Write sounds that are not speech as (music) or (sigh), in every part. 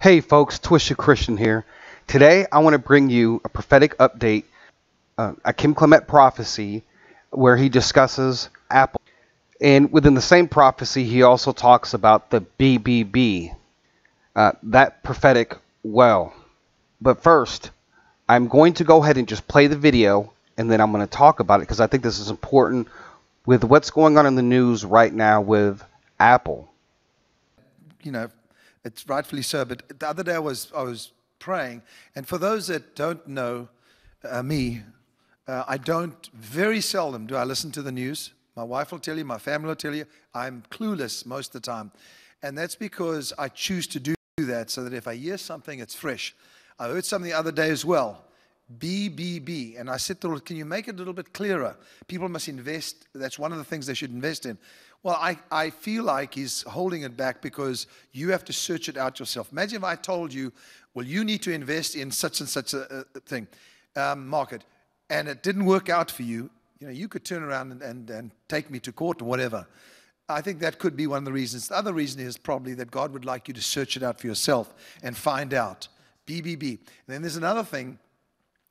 Hey folks, Twisha Christian here. Today I want to bring you a prophetic update, uh, a Kim Clement prophecy, where he discusses Apple. And within the same prophecy, he also talks about the BBB, uh, that prophetic well. But first, I'm going to go ahead and just play the video and then I'm going to talk about it because I think this is important with what's going on in the news right now with Apple. You know, it's rightfully so. But the other day I was I was praying, and for those that don't know uh, me, uh, I don't very seldom do I listen to the news. My wife will tell you, my family will tell you, I'm clueless most of the time, and that's because I choose to do that so that if I hear something, it's fresh. I heard something the other day as well. BBB. And I said to her, Can you make it a little bit clearer? People must invest. That's one of the things they should invest in. Well, I, I feel like he's holding it back because you have to search it out yourself. Imagine if I told you, well, you need to invest in such and such a, a thing, um, market, and it didn't work out for you, you know, you could turn around and, and, and take me to court or whatever. I think that could be one of the reasons. The other reason is probably that God would like you to search it out for yourself and find out. BBB. And then there's another thing,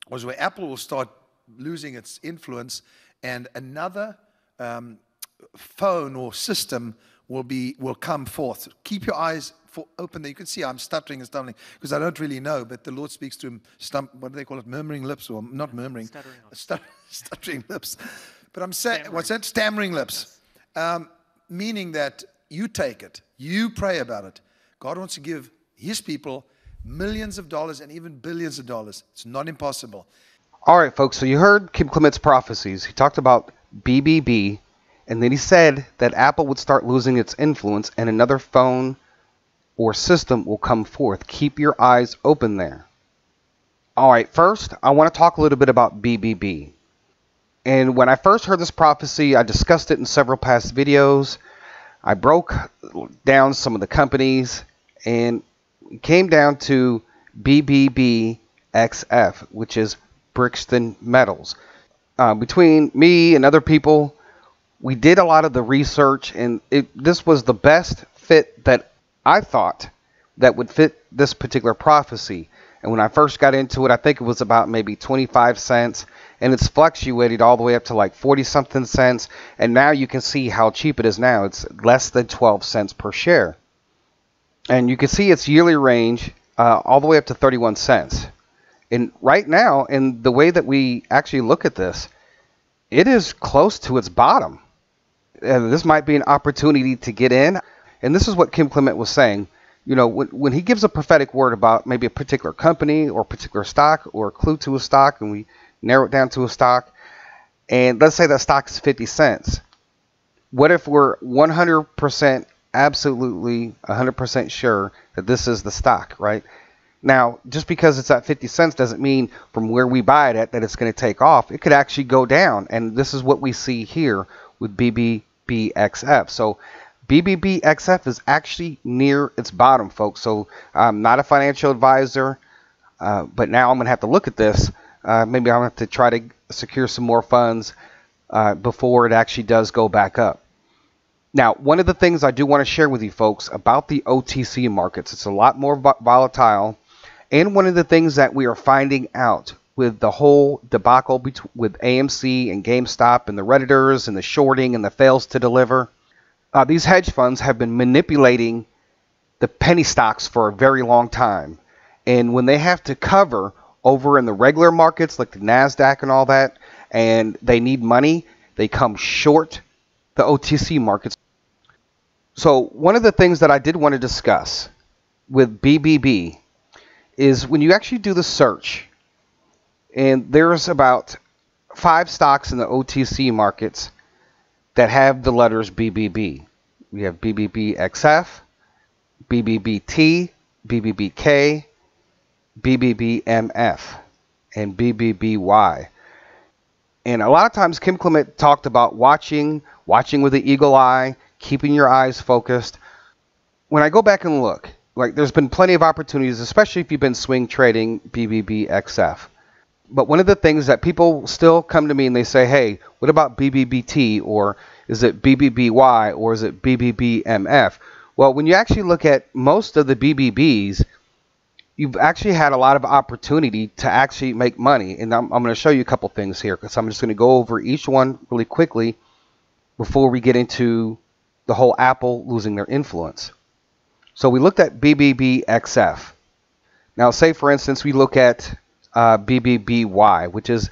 was where Apple will start losing its influence, and another um, phone or system will be will come forth. Keep your eyes for, open there. You can see I'm stuttering and stumbling because I don't really know, but the Lord speaks to him. Stump, what do they call it? Murmuring lips or not murmuring? Stuttering lips. Stut, (laughs) stuttering lips. But I'm saying, what's that? Stammering lips. Um, meaning that you take it, you pray about it. God wants to give His people millions of dollars and even billions of dollars. It's not impossible. All right, folks. So you heard Kim Clement's prophecies. He talked about BBB, and then he said that Apple would start losing its influence and another phone or system will come forth. Keep your eyes open there. All right, first, I want to talk a little bit about BBB. And when I first heard this prophecy, I discussed it in several past videos. I broke down some of the companies and came down to BBBXF, which is Brixton Metals. Uh, between me and other people, we did a lot of the research, and it, this was the best fit that I thought that would fit this particular prophecy. And when I first got into it, I think it was about maybe 25 cents, and it's fluctuated all the way up to like 40 something cents. And now you can see how cheap it is now. It's less than 12 cents per share. And you can see its yearly range uh, all the way up to 31 cents. And right now, in the way that we actually look at this, it is close to its bottom. Uh, this might be an opportunity to get in. And this is what Kim Clement was saying. You know, when, when he gives a prophetic word about maybe a particular company or a particular stock or a clue to a stock, and we narrow it down to a stock, and let's say that stock is 50 cents. What if we're 100% absolutely 100% sure that this is the stock, right? Now, just because it's at 50 cents doesn't mean from where we buy it at that it's going to take off. It could actually go down, and this is what we see here with BBBXF. So BBBXF is actually near its bottom, folks. So I'm not a financial advisor, uh, but now I'm going to have to look at this. Uh, maybe I'm going to have to try to secure some more funds uh, before it actually does go back up. Now, one of the things I do want to share with you folks about the OTC markets, it's a lot more volatile. And one of the things that we are finding out with the whole debacle with AMC and GameStop and the Redditors and the shorting and the fails to deliver, uh, these hedge funds have been manipulating the penny stocks for a very long time. And when they have to cover over in the regular markets like the NASDAQ and all that, and they need money, they come short the OTC markets. So, one of the things that I did want to discuss with BBB is when you actually do the search, and there's about five stocks in the OTC markets that have the letters BBB. We have BBBXF, BBBT, BBBK, BBBMF, and BBBY. And a lot of times, Kim Clement talked about watching, watching with the eagle eye, keeping your eyes focused. when I go back and look, like there's been plenty of opportunities, especially if you've been swing trading BBBXF. But one of the things that people still come to me and they say, hey, what about BBBT or is it BBBY or is it BBBMF? Well, when you actually look at most of the BBBs, you've actually had a lot of opportunity to actually make money. And I'm, I'm going to show you a couple things here because I'm just going to go over each one really quickly before we get into the whole Apple losing their influence. So we looked at BBBXF. Now, say for instance, we look at uh, BBBY, which is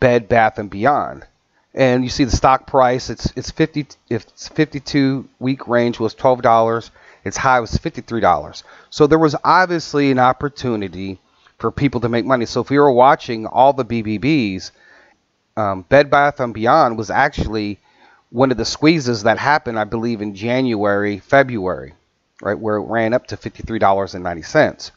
Bed Bath and Beyond, and you see the stock price. It's it's 50. Its 52 week range was twelve dollars. Its high was fifty-three dollars. So there was obviously an opportunity for people to make money. So if you were watching all the BBBs, um, Bed Bath and Beyond was actually one of the squeezes that happened, I believe, in January, February right, where it ran up to $53.90.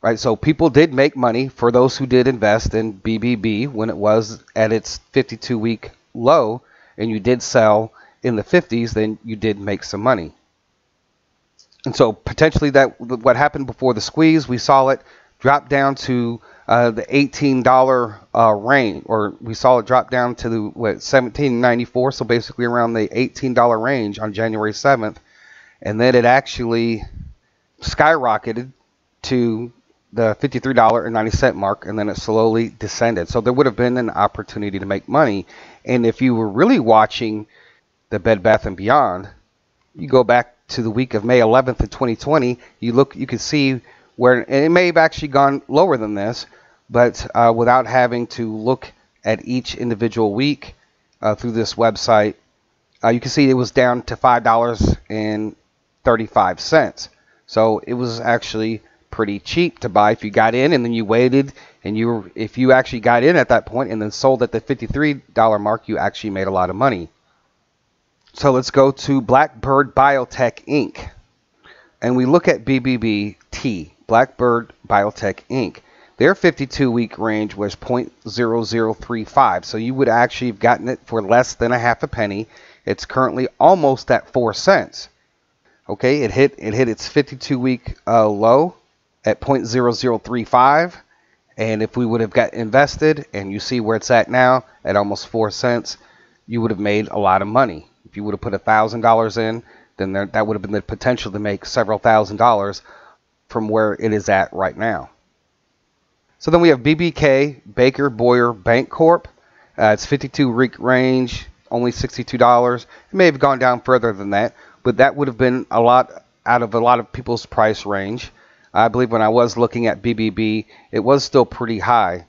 Right, so people did make money for those who did invest in BBB when it was at its 52 week low and you did sell in the 50s, then you did make some money. And so potentially that what happened before the squeeze, we saw it drop down to uh, the $18 uh, range, or we saw it drop down to the what 17.94, so basically around the $18 range on January 7th, and then it actually skyrocketed to the $53.90 mark and then it slowly descended. So there would have been an opportunity to make money. And if you were really watching the Bed Bath and Beyond, you go back to the week of May 11th of 2020, you look you can see where it may have actually gone lower than this, but uh, without having to look at each individual week uh, through this website, uh, you can see it was down to five dollars and 35 cents. So it was actually pretty cheap to buy if you got in and then you waited and you were, if you actually got in at that point and then sold at the $53 mark, you actually made a lot of money. So let's go to Blackbird Biotech Inc. And we look at BBBT, Blackbird Biotech Inc. Their 52 week range was 0.0035. So you would actually have gotten it for less than a half a penny. It's currently almost at 4 cents. Okay, it hit it hit its 52 week uh, low at 0.0035, and if we would have got invested, and you see where it's at now at almost four cents, you would have made a lot of money. If you would have put a thousand dollars in, then there, that would have been the potential to make several thousand dollars from where it is at right now. So then we have BBK Baker Boyer Bancorp. Uh, it's 52 week range, only $62. It may have gone down further than that, but that would have been a lot out of a lot of people's price range. I believe when I was looking at BBB, it was still pretty high.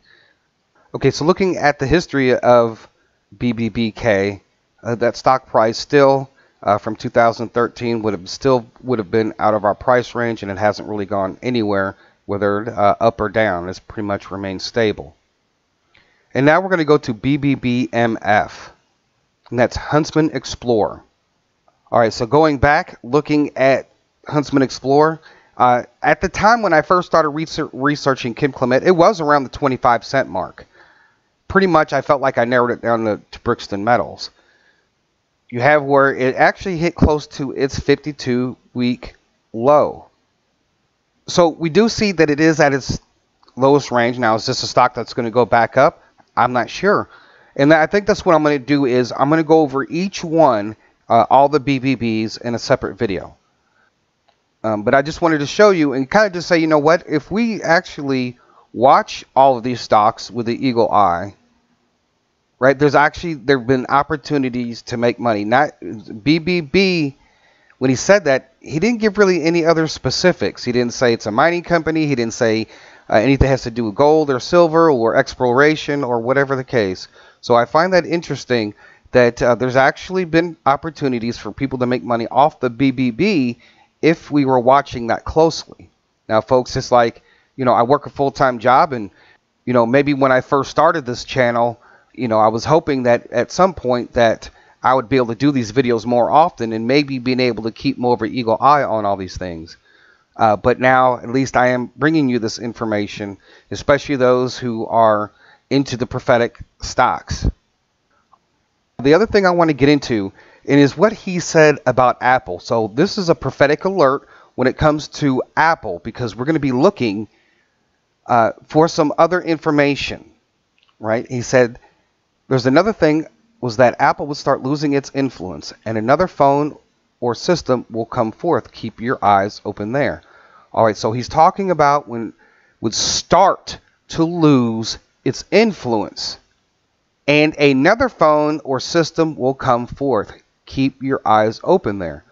Okay, so looking at the history of BBBK, uh, that stock price still uh, from 2013 would have still would have been out of our price range, and it hasn't really gone anywhere, whether uh, up or down. It's pretty much remained stable. And now we're going to go to BBBMF, and that's Huntsman Explorer. All right, so going back, looking at Huntsman Explorer, uh, at the time when I first started research, researching Kim Clement, it was around the 25 cent mark. Pretty much, I felt like I narrowed it down to, to Brixton Metals. You have where it actually hit close to its 52 week low. So we do see that it is at its lowest range. Now, is this a stock that's going to go back up? I'm not sure. And I think that's what I'm going to do is I'm going to go over each one uh, all the BBBs in a separate video. Um, but I just wanted to show you and kind of just say, you know what, if we actually watch all of these stocks with the eagle eye, right, there's actually, there have been opportunities to make money. Not BBB, when he said that, he didn't give really any other specifics. He didn't say it's a mining company. He didn't say uh, anything has to do with gold or silver or exploration or whatever the case. So I find that interesting that uh, there's actually been opportunities for people to make money off the BBB if we were watching that closely. Now, folks, it's like, you know, I work a full time job, and, you know, maybe when I first started this channel, you know, I was hoping that at some point that I would be able to do these videos more often and maybe being able to keep more of an eagle eye on all these things. Uh, but now, at least I am bringing you this information, especially those who are into the prophetic stocks. The other thing I want to get into and is what he said about Apple. So this is a prophetic alert when it comes to Apple because we're going to be looking uh, for some other information, right? He said there's another thing was that Apple would start losing its influence and another phone or system will come forth. Keep your eyes open there. All right, so he's talking about when would start to lose its influence and another phone or system will come forth. Keep your eyes open there.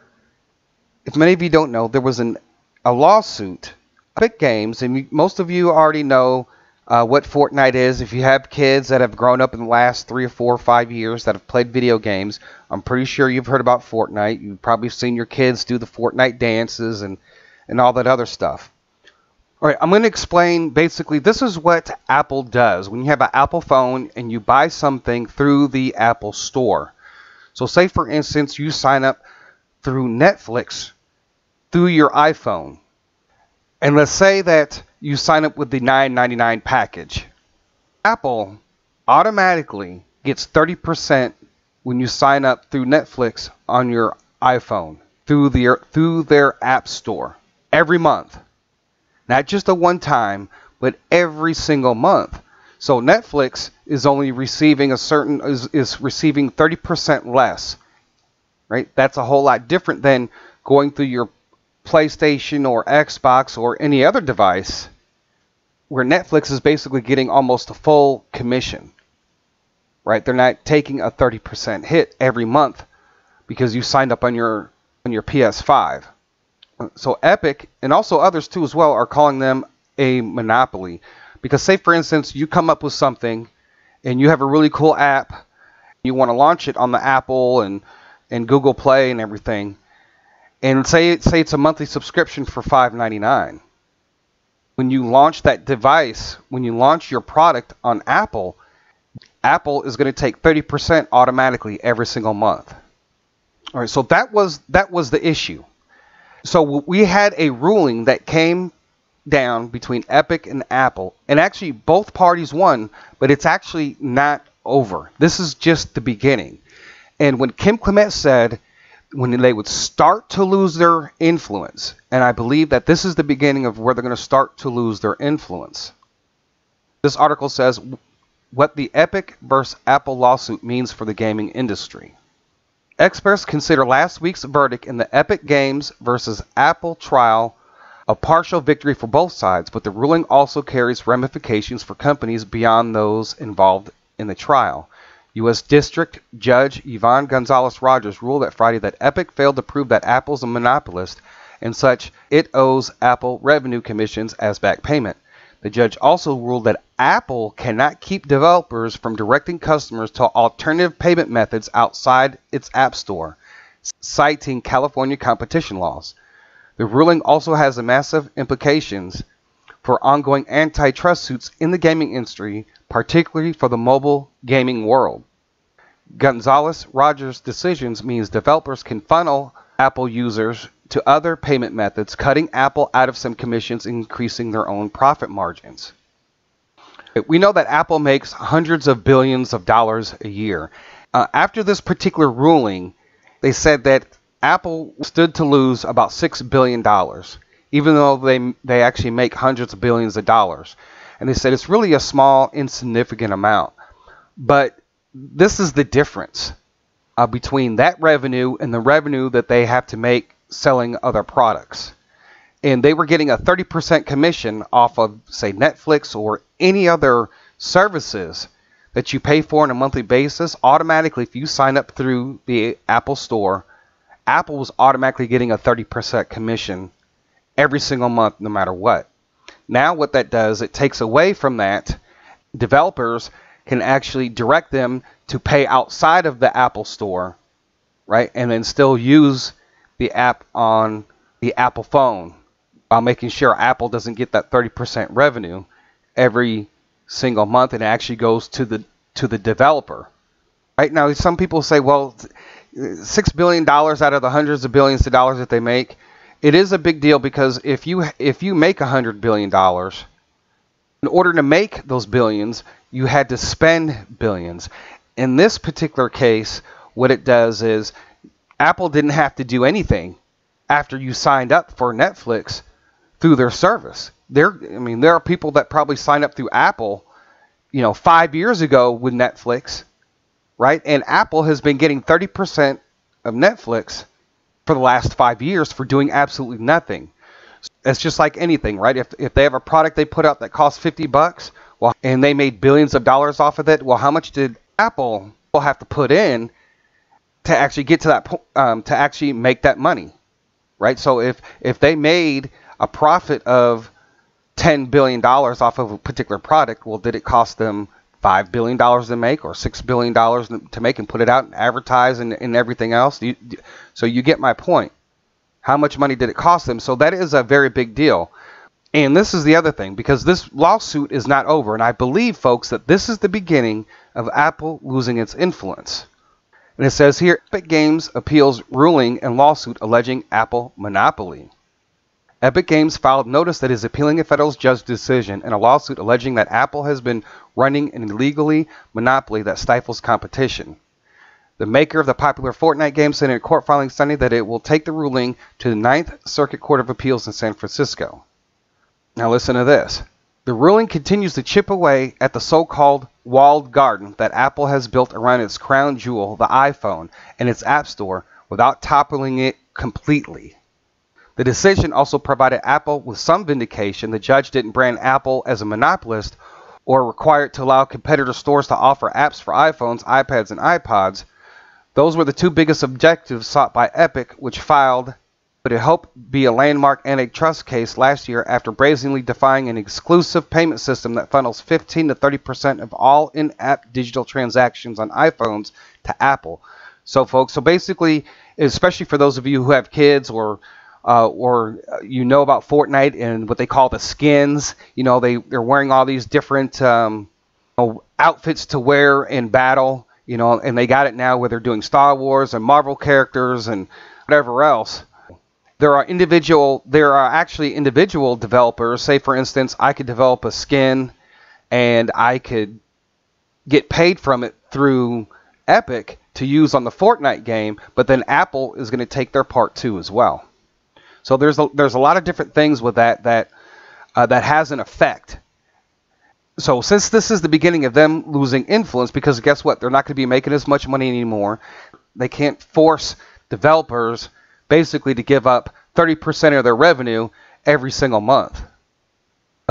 If many of you don't know, there was an, a lawsuit Epic Games, and most of you already know uh, what Fortnite is. If you have kids that have grown up in the last three or four or five years that have played video games, I'm pretty sure you've heard about Fortnite. You've probably seen your kids do the Fortnite dances and, and all that other stuff. All right, I'm going to explain basically this is what Apple does when you have an Apple phone and you buy something through the Apple Store. So, say for instance, you sign up through Netflix through your iPhone. And let's say that you sign up with the $9.99 package. Apple automatically gets 30% when you sign up through Netflix on your iPhone through their through their app store every month. Not just a one time, but every single month. So Netflix is only receiving a certain is, is receiving 30% less. Right? That's a whole lot different than going through your PlayStation or Xbox or any other device where Netflix is basically getting almost a full commission. Right? They're not taking a 30% hit every month because you signed up on your on your PS5. So Epic and also others too as well are calling them a monopoly because say for instance you come up with something and you have a really cool app you want to launch it on the Apple and and Google Play and everything and say say it's a monthly subscription for $5.99. When you launch that device, when you launch your product on Apple, Apple is going to take 30% automatically every single month. All right, so that was that was the issue. So we had a ruling that came down between Epic and Apple, and actually both parties won, but it's actually not over. This is just the beginning. And when Kim Clement said when they would start to lose their influence. And I believe that this is the beginning of where they're going to start to lose their influence. This article says what the Epic versus Apple lawsuit means for the gaming industry. Experts consider last week's verdict in the Epic Games versus Apple trial a partial victory for both sides, but the ruling also carries ramifications for companies beyond those involved in the trial. U.S. District Judge Yvonne Gonzalez Rogers ruled that Friday that Epic failed to prove that Apple's a monopolist and such it owes Apple revenue commissions as back payment. The judge also ruled that Apple cannot keep developers from directing customers to alternative payment methods outside its App Store, citing California competition laws. The ruling also has massive implications for ongoing antitrust suits in the gaming industry, particularly for the mobile gaming world. Gonzalez Rogers' decisions means developers can funnel Apple users to other payment methods, cutting Apple out of some commissions and increasing their own profit margins. We know that Apple makes hundreds of billions of dollars a year. Uh, after this particular ruling, they said that Apple stood to lose about six billion dollars, even though they they actually make hundreds of billions of dollars. And they said it's really a small, insignificant amount. But this is the difference uh, between that revenue and the revenue that they have to make selling other products. And they were getting a 30% commission off of, say, Netflix or any other services that you pay for on a monthly basis. Automatically, if you sign up through the Apple Store, Apple was automatically getting a 30% commission every single month, no matter what. Now, what that does, it takes away from that. Developers can actually direct them to pay outside of the Apple Store, right? And then still use the app on the Apple phone while making sure Apple doesn't get that 30% revenue every single month and it actually goes to the to the developer. Right now some people say, well, 6 billion dollars out of the hundreds of billions of dollars that they make, it is a big deal because if you if you make a 100 billion dollars in order to make those billions, you had to spend billions. In this particular case, what it does is Apple didn't have to do anything after you signed up for Netflix through their service. There, I mean, there are people that probably signed up through Apple, you know, five years ago with Netflix, right? And Apple has been getting 30% of Netflix for the last five years for doing absolutely nothing. It's just like anything, right? If, if they have a product they put out that costs 50 bucks, well, and they made billions of dollars off of it, well, how much did Apple have to put in to actually get to that point, um, to actually make that money, right? So if if they made a profit of ten billion dollars off of a particular product, well, did it cost them five billion dollars to make or six billion dollars to make and put it out and advertise and, and everything else? You, so you get my point. How much money did it cost them? So that is a very big deal. And this is the other thing because this lawsuit is not over, and I believe, folks, that this is the beginning of Apple losing its influence. And it says here Epic Games appeals ruling and lawsuit alleging Apple monopoly. Epic Games filed notice that is appealing a federal judge decision in a lawsuit alleging that Apple has been running an illegally monopoly that stifles competition. The maker of the popular Fortnite game said in a court filing Sunday that it will take the ruling to the Ninth Circuit Court of Appeals in San Francisco. Now listen to this. The ruling continues to chip away at the so called walled garden that Apple has built around its crown jewel, the iPhone, and its App Store without toppling it completely. The decision also provided Apple with some vindication. The judge didn't brand Apple as a monopolist or require it to allow competitor stores to offer apps for iPhones, iPads, and iPods. Those were the two biggest objectives sought by Epic, which filed but it helped be a landmark antitrust case last year after brazenly defying an exclusive payment system that funnels 15 to 30 percent of all in-app digital transactions on iPhones to Apple. So, folks, so basically, especially for those of you who have kids or uh, or uh, you know about Fortnite and what they call the skins, you know they they're wearing all these different um, outfits to wear in battle, you know, and they got it now where they're doing Star Wars and Marvel characters and whatever else. There are individual there are actually individual developers. Say for instance i could develop a skin and i could get paid from it through epic to use on the fortnite game but then apple is going to take their part too as well so there's a, there's a lot of different things with that that uh, that has an effect so since this is the beginning of them losing influence because guess what they're not going to be making as much money anymore they can't force developers basically to give up 30% of their revenue every single month.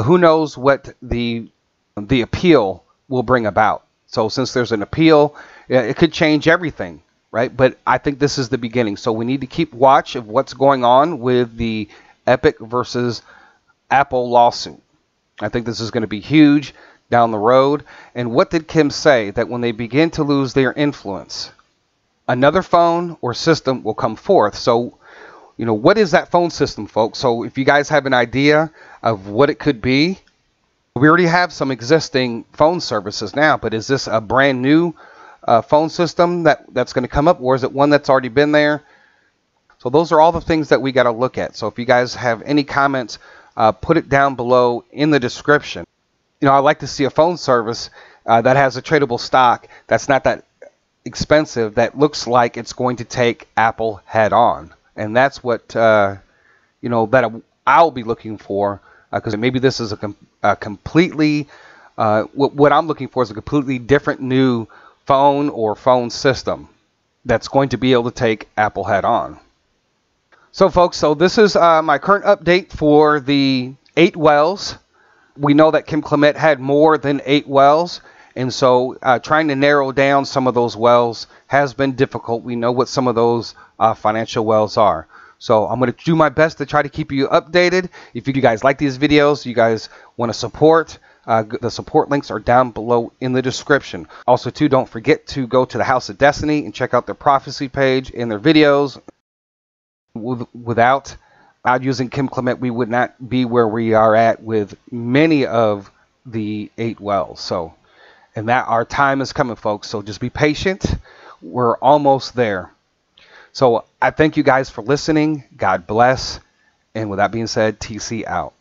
Who knows what the the appeal will bring about? So since there's an appeal, it could change everything, right? But I think this is the beginning. So we need to keep watch of what's going on with the Epic versus Apple lawsuit. I think this is going to be huge down the road. And what did Kim say? That when they begin to lose their influence, another phone or system will come forth. So, you know, what is that phone system, folks? So, if you guys have an idea of what it could be, we already have some existing phone services now, but is this a brand new uh, phone system that, that's going to come up, or is it one that's already been there? So, those are all the things that we got to look at. So, if you guys have any comments, uh, put it down below in the description. You know, I like to see a phone service uh, that has a tradable stock that's not that expensive that looks like it's going to take Apple head on, and that's what uh, you know that I'll be looking for because uh, maybe this is a, com- a completely uh, what, what I'm looking for is a completely different new phone or phone system that's going to be able to take Apple head on. So, folks, so this is uh, my current update for the eight wells. We know that Kim Clement had more than eight wells. And so uh, trying to narrow down some of those wells has been difficult. We know what some of those uh, financial wells are. So I'm going to do my best to try to keep you updated. If you guys like these videos, you guys want to support, uh, the support links are down below in the description. Also, too, don't forget to go to the House of Destiny and check out their prophecy page and their videos. Without, without using Kim Clement, we would not be where we are at with many of the eight wells. So and that our time is coming, folks. So just be patient. We're almost there. So I thank you guys for listening. God bless. And with that being said, TC out.